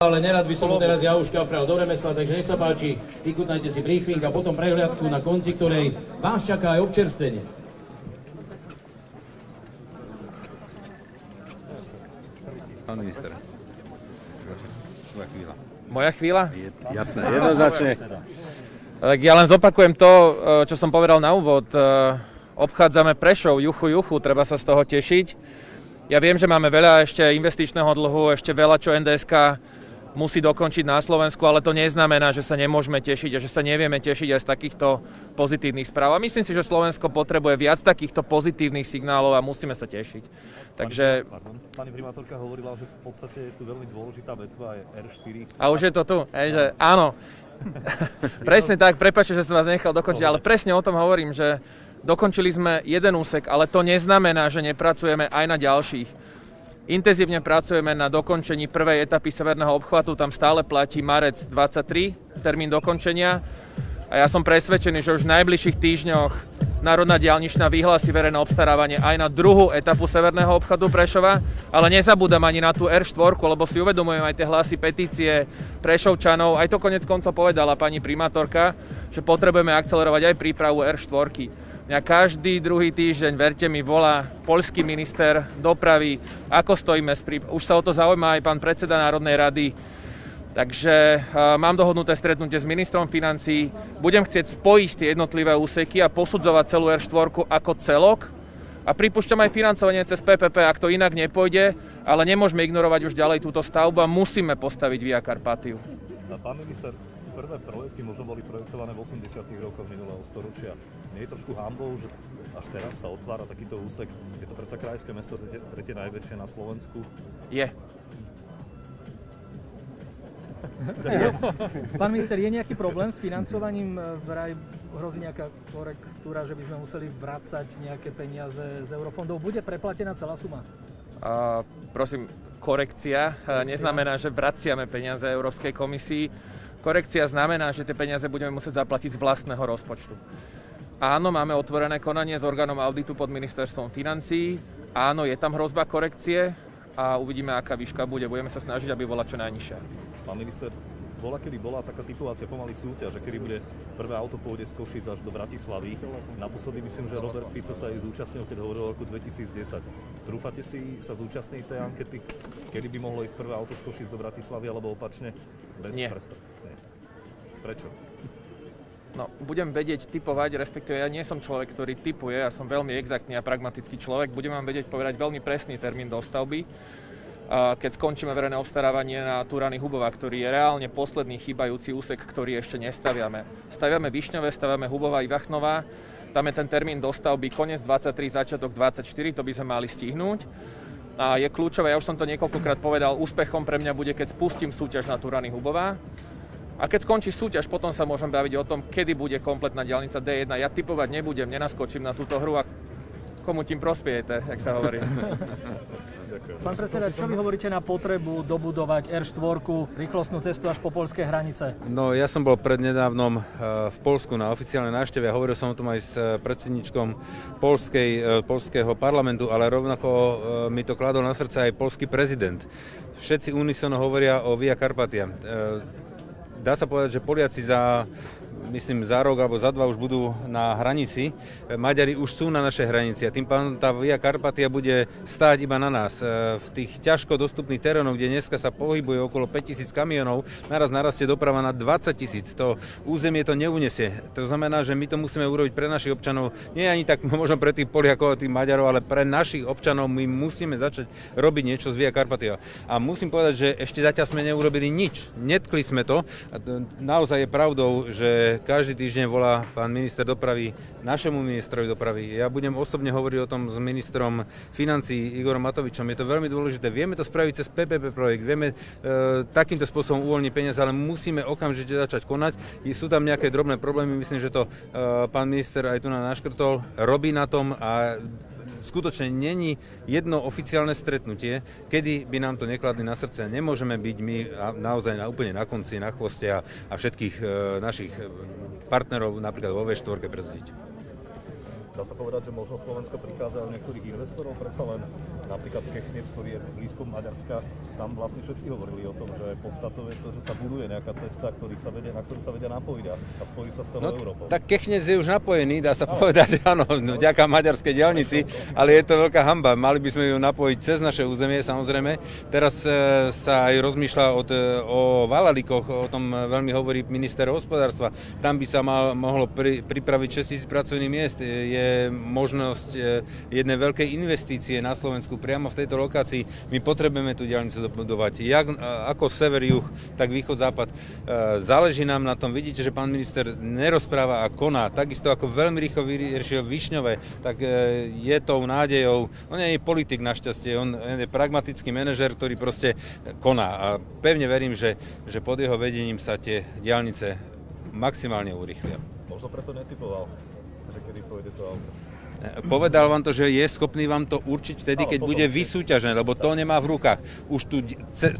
ale nerad by som mu teraz ja už kafral do remesla, takže nech sa páči, vychutnajte si briefing a potom prehliadku, na konci ktorej vás čaká aj občerstvenie. Pán minister. Tvoja chvíľa. Moja chvíľa? Je, jasné, jednoznačne. Tak ja len zopakujem to, e, čo som povedal na úvod. E, Obchádzame Prešov, juchu, juchu, treba sa z toho tešiť. Ja viem, že máme veľa ešte investičného dlhu, ešte veľa, čo NDSK musí dokončiť na Slovensku, ale to neznamená, že sa nemôžeme tešiť a že sa nevieme tešiť aj z takýchto pozitívnych správ. A myslím si, že Slovensko potrebuje viac takýchto pozitívnych signálov a musíme sa tešiť. Takže... Pardon. Pani primátorka hovorila, že v podstate je tu veľmi dôležitá vetva je R4. A už je to tu, hej, že áno. presne tak, prepáčte, že som vás nechal dokončiť, ale presne o tom hovorím, že dokončili sme jeden úsek, ale to neznamená, že nepracujeme aj na ďalších. Intenzívne pracujeme na dokončení prvej etapy severného obchvatu, tam stále platí marec 23, termín dokončenia. A ja som presvedčený, že už v najbližších týždňoch Národná diálničná vyhlási verejné obstarávanie aj na druhú etapu severného obchvatu Prešova, ale nezabúdam ani na tú R4, lebo si uvedomujem aj tie hlasy petície Prešovčanov, aj to konec koncov povedala pani primátorka, že potrebujeme akcelerovať aj prípravu R4. Mňa každý druhý týždeň, verte mi, volá poľský minister dopravy, ako stojíme prípravou. Už sa o to zaujíma aj pán predseda Národnej rady, Takže uh, mám dohodnuté stretnutie s ministrom financí. Budem chcieť spojiť tie jednotlivé úseky a posudzovať celú R4 ako celok. A pripúšťam aj financovanie cez PPP, ak to inak nepôjde, ale nemôžeme ignorovať už ďalej túto stavbu a musíme postaviť Via Carpatiu. Pán minister, prvé projekty možno boli projektované v 80. rokoch minulého storočia. Nie je trošku hambou, že až teraz sa otvára takýto úsek? Je to predsa krajské mesto, tretie najväčšie na Slovensku. Je. Pán minister, je nejaký problém s financovaním? Vraj hrozí nejaká korektúra, že by sme museli vrácať nejaké peniaze z eurofondov. Bude preplatená celá suma? Uh, prosím, korekcia neznamená, že vraciame peniaze Európskej komisii. Korekcia znamená, že tie peniaze budeme musieť zaplatiť z vlastného rozpočtu. Áno, máme otvorené konanie s orgánom auditu pod ministerstvom financií. Áno, je tam hrozba korekcie a uvidíme, aká výška bude. Budeme sa snažiť, aby bola čo najnižšia. Pán minister, bola kedy bola taká situácia pomaly súťaž, že kedy bude prvé auto pôjde z Košic až do Bratislavy. Naposledy myslím, že Robert Fico sa aj zúčastnil, keď hovoril o roku 2010. Trúfate si sa zúčastniť tej ankety, kedy by mohlo ísť prvé auto z Košic do Bratislavy, alebo opačne? Bez Nie. Presta- Nie. Prečo? No, budem vedieť typovať, respektíve ja nie som človek, ktorý typuje, ja som veľmi exaktný a pragmatický človek, budem vám vedieť povedať veľmi presný termín dostavby, keď skončíme verejné obstarávanie na Turany Hubova, ktorý je reálne posledný chýbajúci úsek, ktorý ešte nestaviame. Staviame Višňové, staviame Hubova i Vachnová, tam je ten termín dostavby koniec 23, začiatok 24, to by sme mali stihnúť. A je kľúčové, ja už som to niekoľkokrát povedal, úspechom pre mňa bude, keď spustím súťaž na Turany Hubová. A keď skončí súťaž, potom sa môžem baviť o tom, kedy bude kompletná diálnica D1. Ja typovať nebudem, nenaskočím na túto hru a komu tým prospiejete, jak sa hovorí. Pán predseda, čo vy hovoríte na potrebu dobudovať R4, rýchlostnú cestu až po polskej hranice? No ja som bol prednedávnom eh, v Polsku na oficiálnej návšteve a hovoril som o tom aj s eh, predsedničkom polskej, eh, polského parlamentu, ale rovnako mi to kladol na srdce aj polský prezident. Všetci unisono hovoria o Via Carpatia. Dá sa povedať, že Poliaci za myslím za rok alebo za dva už budú na hranici. Maďari už sú na našej hranici a tým pádom tá Via Carpatia bude stáť iba na nás. V tých ťažko dostupných terénoch, kde dneska sa pohybuje okolo 5000 kamionov, naraz narastie doprava na 20 tisíc. To územie to neunesie. To znamená, že my to musíme urobiť pre našich občanov, nie ani tak možno pre tých Poliakov a tých Maďarov, ale pre našich občanov my musíme začať robiť niečo z Via Carpatia. A musím povedať, že ešte zatiaľ sme neurobili nič. Netkli sme to. A naozaj je pravdou, že každý týždeň volá pán minister dopravy našemu ministrovi dopravy. Ja budem osobne hovoriť o tom s ministrom financí Igorom Matovičom. Je to veľmi dôležité. Vieme to spraviť cez PPP projekt, vieme e, takýmto spôsobom uvoľniť peniaze, ale musíme okamžite začať konať. Sú tam nejaké drobné problémy, myslím, že to e, pán minister aj tu na naškrtol, robí na tom a skutočne není jedno oficiálne stretnutie, kedy by nám to nekladli na srdce. Nemôžeme byť my naozaj na, úplne na konci, na chvoste a, a všetkých e, našich partnerov napríklad vo V4 brzdiť. Dá sa povedať, že možno Slovensko prichádza o niektorých investorov, predsa len napríklad Kechnec, ktorý je blízko Maďarska, tam vlastne všetci hovorili o tom, že podstatou je to, že sa buduje nejaká cesta, ktorý sa vedia, na ktorú sa vedia napojiť a, a spojí sa s celou No, Európou. tak Kechnec je už napojený, dá sa povedať, že áno, vďaka maďarskej diaľnici, ale je to veľká hamba. Mali by sme ju napojiť cez naše územie, samozrejme. Teraz e, sa aj rozmýšľa od, e, o Valalikoch, o tom veľmi hovorí minister hospodárstva. Tam by sa mal, mohlo pri, pripraviť 6 000 pracovných miest. E, Je možnosť e, jednej veľkej investície na Slovensku priamo v tejto lokácii. My potrebujeme tú diaľnicu dobudovať. Jak, e, ako sever, juh, tak východ, západ. E, Záleží nám na tom. Vidíte, že pán minister nerozpráva a koná. Takisto ako veľmi rýchlo vyriešil Višňové, tak je tou nádejou. On nie je politik našťastie, on je pragmatický manažer, ktorý proste koná. A pevne verím, že, že pod jeho vedením sa tie diaľnice maximálne urýchlia. Možno preto netypoval, že kedy pôjde to auto. Povedal vám to, že je schopný vám to určiť vtedy, keď bude vysúťažené, lebo to nemá v rukách. Už tú,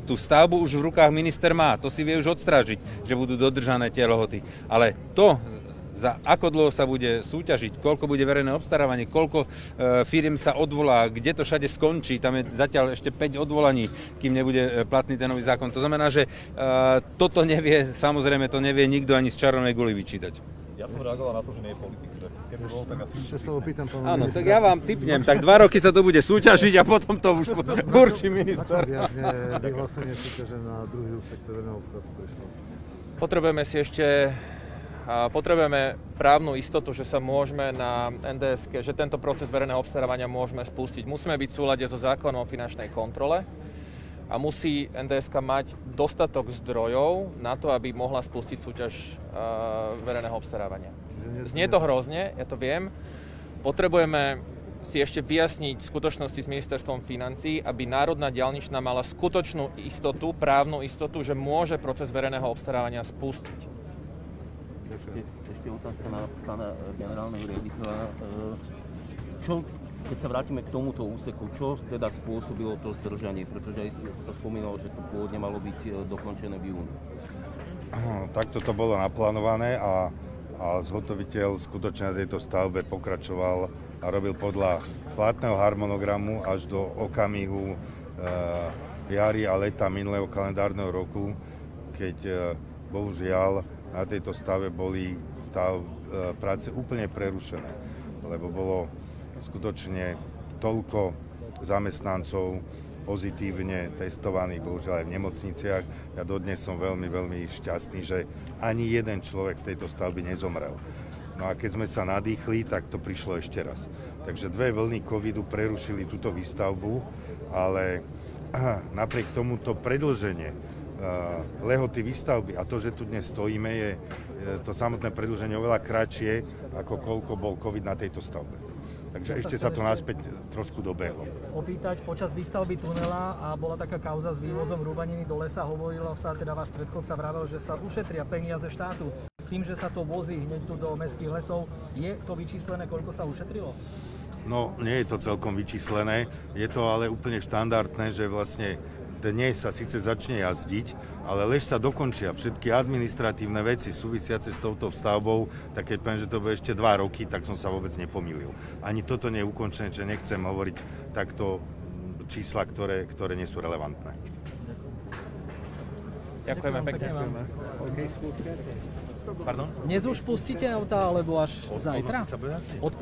tú stavbu už v rukách minister má, to si vie už odstrážiť, že budú dodržané tie lehoty. Ale to, za ako dlho sa bude súťažiť, koľko bude verejné obstarávanie, koľko e, firiem sa odvolá, kde to všade skončí, tam je zatiaľ ešte 5 odvolaní, kým nebude e, platný ten nový zákon. To znamená, že e, toto nevie, samozrejme to nevie nikto ani z čarovnej guly vyčítať. Ja som reagoval na to, že nie je politik, keby bol, tak asi... Ešte sa opýtam pána Áno, ministra. tak ja vám typnem, tak dva roky sa to bude súťažiť a potom to už určí minister. Viazne vyhlásenie súťaže na druhý úsek Severného obchodu prišlo. Potrebujeme si ešte a potrebujeme právnu istotu, že sa môžeme na NDS, že tento proces verejného obstarávania môžeme spustiť. Musíme byť v súlade so zákonom o finančnej kontrole a musí NDS mať dostatok zdrojov na to, aby mohla spustiť súťaž verejného obstarávania. Znie to hrozne, ja to viem. Potrebujeme si ešte vyjasniť skutočnosti s ministerstvom financí, aby Národná diaľničná mala skutočnú istotu, právnu istotu, že môže proces verejného obstarávania spustiť. Ďakujem. Ešte otázka na pána e, generálneho riaditeľa. E, Čo, keď sa vrátime k tomuto úseku, čo teda spôsobilo to zdržanie? Pretože aj sa spomínalo, že to pôvodne malo byť e, dokončené v júni. Takto to bolo naplánované a, a zhotoviteľ skutočne na tejto stavbe pokračoval a robil podľa platného harmonogramu až do okamihu e, jary a leta minulého kalendárneho roku, keď e, bohužiaľ na tejto stave boli stav, e, práce úplne prerušené, lebo bolo skutočne toľko zamestnancov pozitívne testovaných, bohužiaľ aj v nemocniciach. Ja dodnes som veľmi, veľmi šťastný, že ani jeden človek z tejto stavby nezomrel. No a keď sme sa nadýchli, tak to prišlo ešte raz. Takže dve vlny covidu prerušili túto výstavbu, ale napriek tomuto predlženie eh, lehoty výstavby a to, že tu dnes stojíme, je eh, to samotné predlženie oveľa kratšie, ako koľko bol covid na tejto stavbe. Takže ešte sa to naspäť trošku dobehlo. opýtať, počas výstavby tunela a bola taká kauza s vývozom rúbaniny do lesa, hovorilo sa, teda váš predchodca vravel, že sa ušetria peniaze štátu tým, že sa to vozí hneď tu do mestských lesov. Je to vyčíslené, koľko sa ušetrilo? No, nie je to celkom vyčíslené, je to ale úplne štandardné, že vlastne dnes sa síce začne jazdiť, ale lež sa dokončia všetky administratívne veci súvisiace s touto stavbou, tak keď poviem, že to bude ešte dva roky, tak som sa vôbec nepomýlil. Ani toto nie je ukončené, že nechcem hovoriť takto mm, čísla, ktoré, ktoré nie sú relevantné. Ďakujeme pekne. Pardon? Dnes už pustíte auta, alebo až zajtra? sa bude jazdiť? Od